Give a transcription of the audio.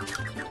Thank you